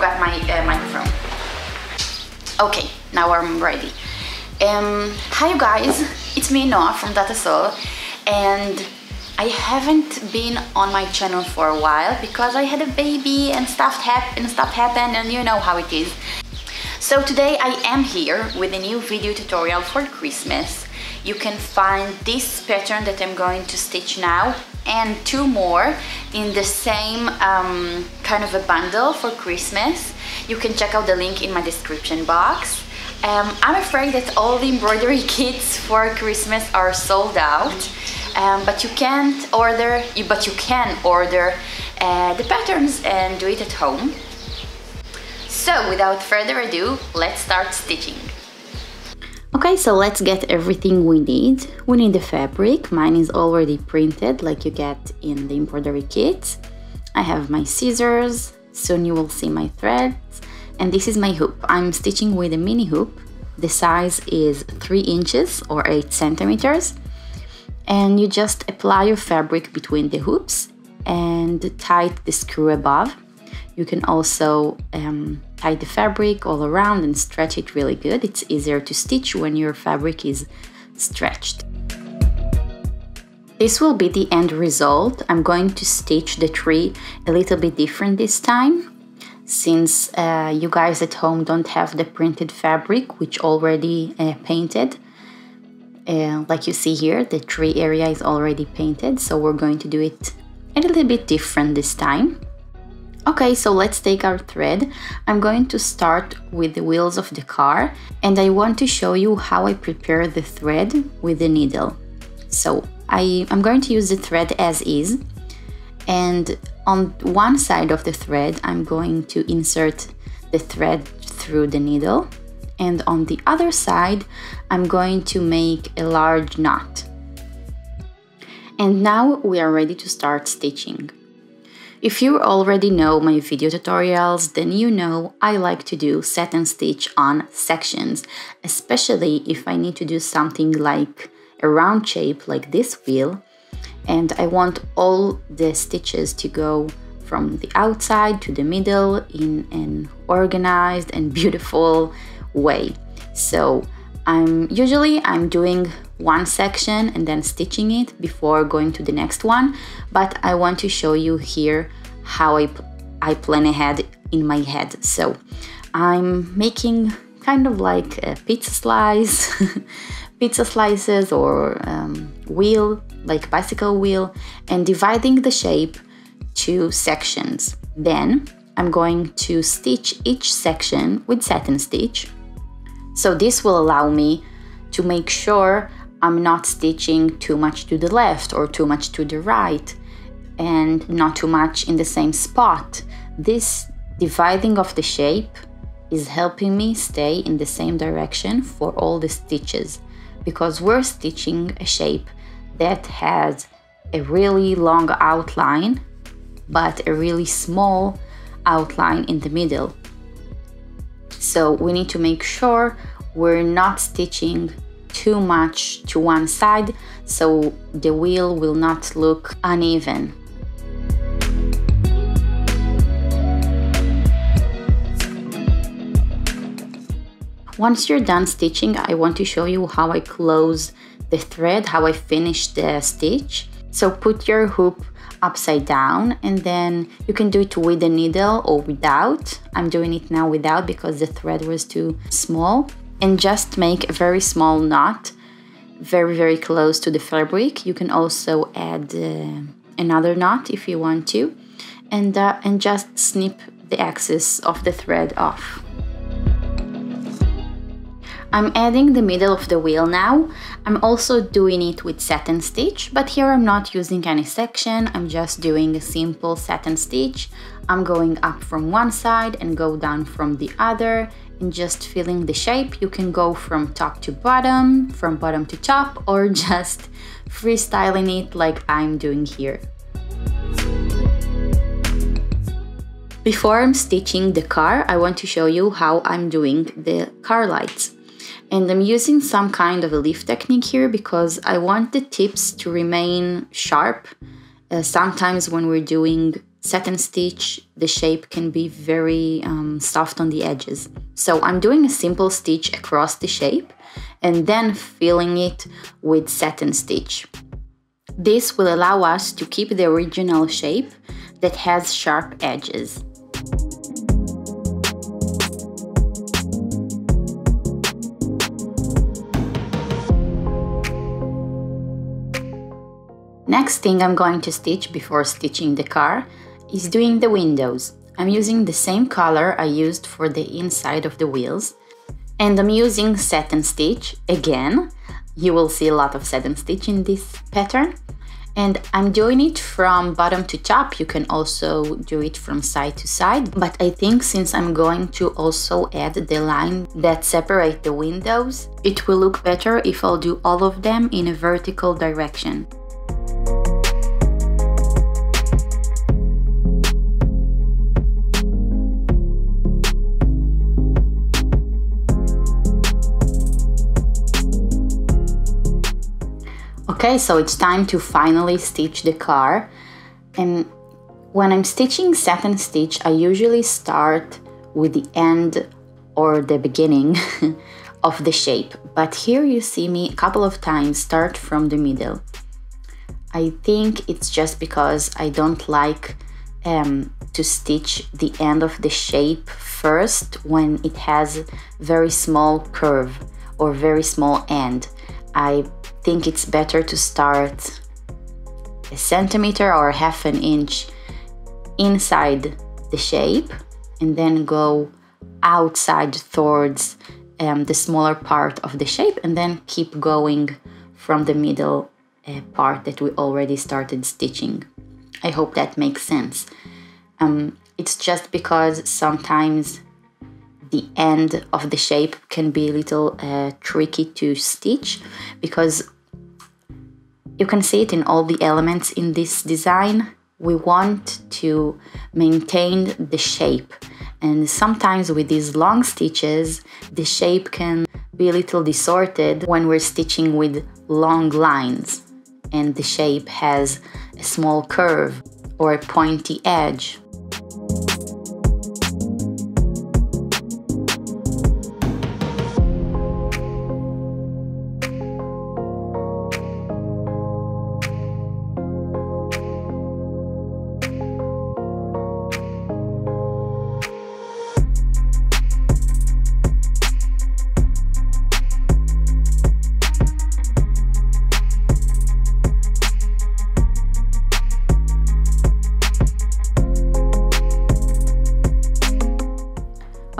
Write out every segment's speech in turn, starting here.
forgot my uh, microphone. Okay, now I'm ready. Um, hi, you guys. It's me, Noah from Tata Sol, and I haven't been on my channel for a while because I had a baby and stuff happened, stuff happened, and you know how it is. So today I am here with a new video tutorial for Christmas. You can find this pattern that I'm going to stitch now and two more in the same um, kind of a bundle for Christmas. You can check out the link in my description box. Um, I'm afraid that all the embroidery kits for Christmas are sold out, um, but you can't order, but you can order uh, the patterns and do it at home. So without further ado, let's start stitching. Okay, so let's get everything we need. We need the fabric, mine is already printed like you get in the embroidery kit. I have my scissors, soon you will see my threads, and this is my hoop. I'm stitching with a mini hoop. The size is 3 inches or 8 centimeters. And you just apply your fabric between the hoops and tight the screw above. You can also um, tie the fabric all around and stretch it really good. It's easier to stitch when your fabric is stretched. This will be the end result. I'm going to stitch the tree a little bit different this time since uh, you guys at home don't have the printed fabric which already uh, painted. Uh, like you see here, the tree area is already painted, so we're going to do it a little bit different this time. Okay, so let's take our thread. I'm going to start with the wheels of the car and I want to show you how I prepare the thread with the needle. So I, I'm going to use the thread as is and on one side of the thread I'm going to insert the thread through the needle and on the other side I'm going to make a large knot. And now we are ready to start stitching. If you already know my video tutorials, then you know I like to do satin stitch on sections, especially if I need to do something like a round shape like this wheel, and I want all the stitches to go from the outside to the middle in an organized and beautiful way. So I'm usually I'm doing one section and then stitching it before going to the next one. But I want to show you here how I, I plan ahead in my head. So I'm making kind of like a pizza slice pizza slices or um, wheel like bicycle wheel and dividing the shape to sections. Then I'm going to stitch each section with satin stitch. So this will allow me to make sure I'm not stitching too much to the left or too much to the right and not too much in the same spot. This dividing of the shape is helping me stay in the same direction for all the stitches because we're stitching a shape that has a really long outline but a really small outline in the middle. So we need to make sure we're not stitching too much to one side so the wheel will not look uneven. Once you're done stitching, I want to show you how I close the thread, how I finish the stitch. So put your hoop upside down and then you can do it with a needle or without. I'm doing it now without because the thread was too small and just make a very small knot very very close to the fabric. You can also add uh, another knot if you want to and uh, and just snip the excess of the thread off I'm adding the middle of the wheel now. I'm also doing it with satin stitch, but here I'm not using any section, I'm just doing a simple satin stitch. I'm going up from one side and go down from the other and just filling the shape. You can go from top to bottom, from bottom to top, or just freestyling it like I'm doing here. Before I'm stitching the car, I want to show you how I'm doing the car lights. And I'm using some kind of a leaf technique here because I want the tips to remain sharp. Uh, sometimes when we're doing satin stitch, the shape can be very um, soft on the edges. So I'm doing a simple stitch across the shape and then filling it with satin stitch. This will allow us to keep the original shape that has sharp edges. Next thing I'm going to stitch before stitching the car is doing the windows. I'm using the same color I used for the inside of the wheels and I'm using satin stitch again. You will see a lot of satin stitch in this pattern and I'm doing it from bottom to top. You can also do it from side to side, but I think since I'm going to also add the line that separate the windows, it will look better if I'll do all of them in a vertical direction. Okay, so it's time to finally stitch the car. And when I'm stitching satin stitch, I usually start with the end or the beginning of the shape. But here you see me a couple of times start from the middle. I think it's just because I don't like um, to stitch the end of the shape first when it has very small curve or very small end. I think it's better to start a centimeter or half an inch inside the shape and then go outside towards um, the smaller part of the shape and then keep going from the middle uh, part that we already started stitching. I hope that makes sense. Um, it's just because sometimes the end of the shape can be a little uh, tricky to stitch because you can see it in all the elements in this design. We want to maintain the shape and sometimes with these long stitches the shape can be a little distorted when we're stitching with long lines and the shape has a small curve or a pointy edge.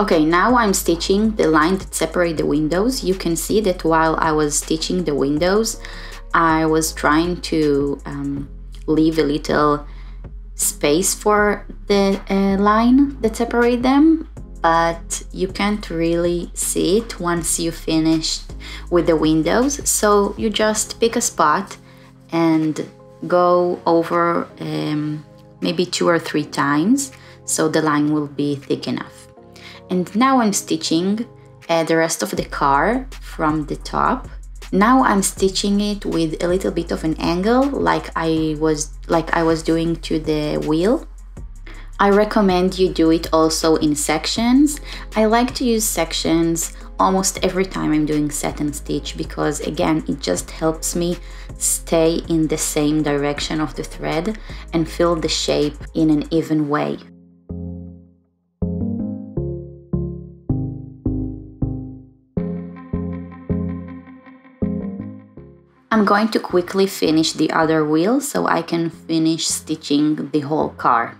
Okay, now I'm stitching the line that separate the windows. You can see that while I was stitching the windows, I was trying to um, leave a little space for the uh, line that separate them, but you can't really see it once you finished with the windows. So you just pick a spot and go over um, maybe two or three times so the line will be thick enough. And now I'm stitching uh, the rest of the car from the top. Now I'm stitching it with a little bit of an angle like I was like I was doing to the wheel. I recommend you do it also in sections. I like to use sections almost every time I'm doing satin stitch because again it just helps me stay in the same direction of the thread and fill the shape in an even way. I'm going to quickly finish the other wheel so I can finish stitching the whole car.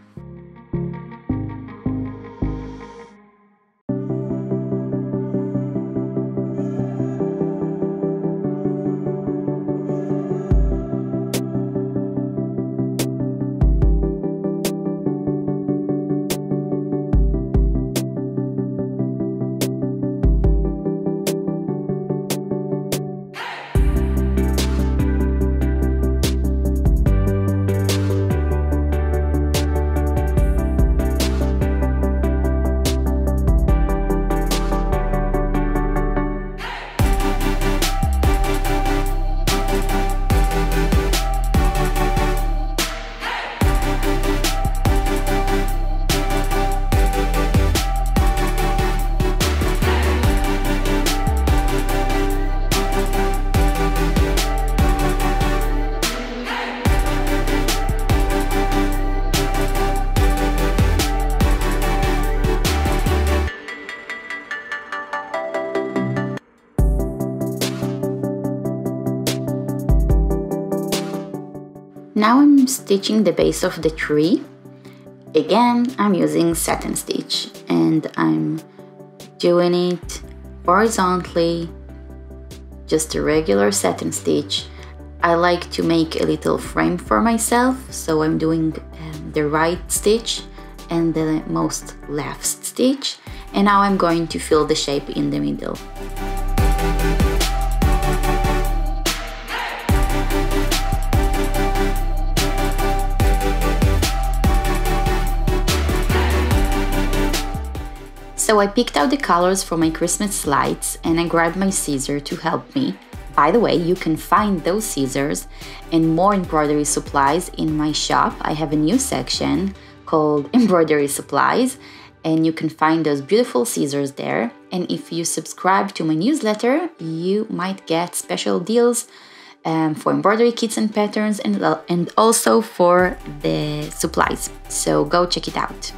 Stitching the base of the tree. Again, I'm using satin stitch and I'm doing it horizontally, just a regular satin stitch. I like to make a little frame for myself, so I'm doing um, the right stitch and the most left stitch. And now I'm going to fill the shape in the middle. So I picked out the colors for my Christmas lights and I grabbed my scissor to help me. By the way, you can find those scissors and more embroidery supplies in my shop. I have a new section called Embroidery Supplies and you can find those beautiful scissors there. And if you subscribe to my newsletter, you might get special deals um, for embroidery kits and patterns and, and also for the supplies. So go check it out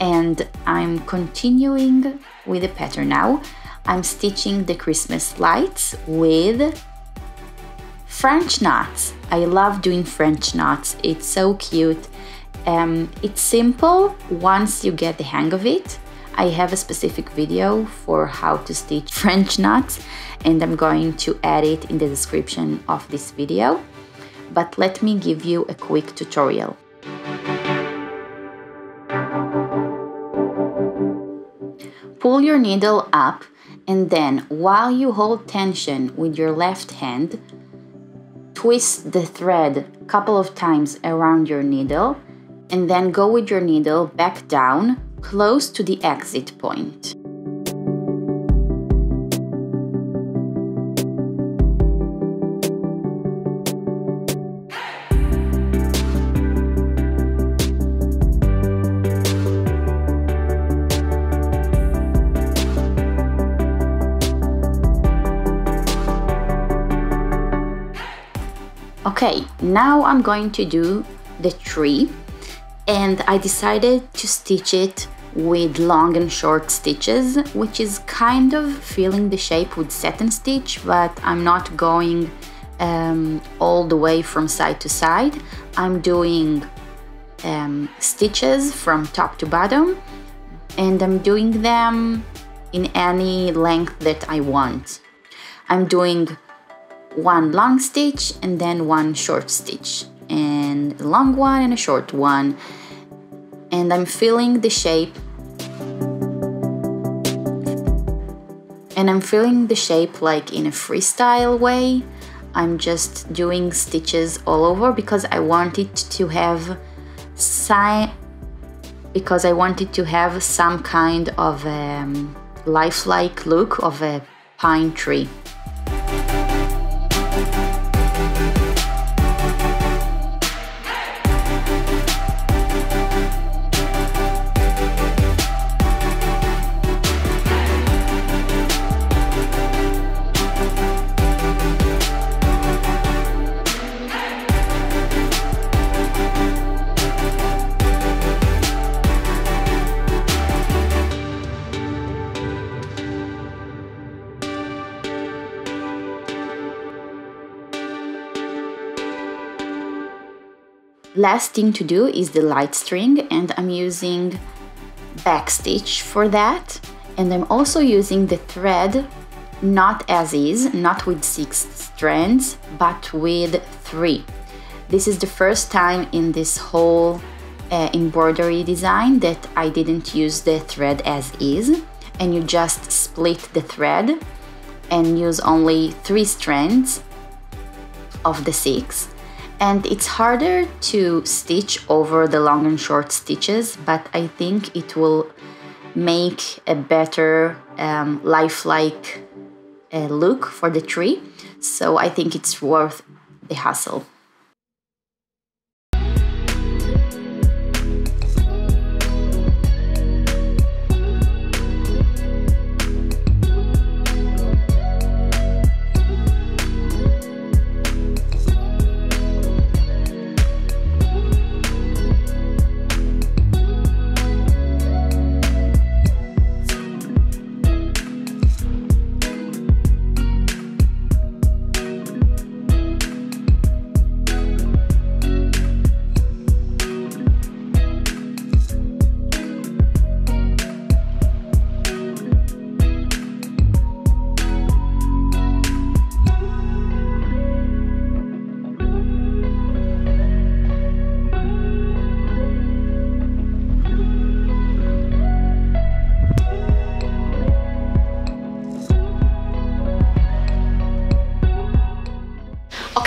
and I'm continuing with the pattern now. I'm stitching the Christmas lights with French knots. I love doing French knots. It's so cute. Um, it's simple once you get the hang of it. I have a specific video for how to stitch French knots and I'm going to add it in the description of this video. But let me give you a quick tutorial. Pull your needle up and then while you hold tension with your left hand, twist the thread a couple of times around your needle and then go with your needle back down close to the exit point. Okay, now I'm going to do the tree and I decided to stitch it with long and short stitches, which is kind of filling the shape with satin stitch, but I'm not going um, all the way from side to side. I'm doing um, stitches from top to bottom and I'm doing them in any length that I want. I'm doing one long stitch and then one short stitch and a long one and a short one. And I'm filling the shape. And I'm filling the shape like in a freestyle way. I'm just doing stitches all over because I wanted to have because I wanted to have some kind of um, lifelike look of a pine tree Last thing to do is the light string and I'm using backstitch for that. And I'm also using the thread not as is, not with six strands, but with three. This is the first time in this whole uh, embroidery design that I didn't use the thread as is. And you just split the thread and use only three strands of the six and it's harder to stitch over the long and short stitches but I think it will make a better um, lifelike uh, look for the tree so I think it's worth the hassle.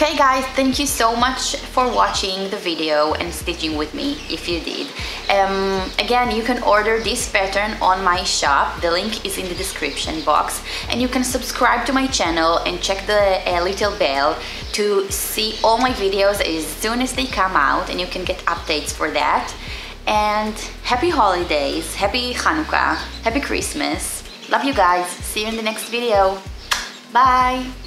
Okay guys, thank you so much for watching the video and stitching with me if you did. Um, again, you can order this pattern on my shop, the link is in the description box and you can subscribe to my channel and check the uh, little bell to see all my videos as soon as they come out and you can get updates for that. And happy holidays, happy Hanukkah, happy Christmas. Love you guys, see you in the next video. Bye!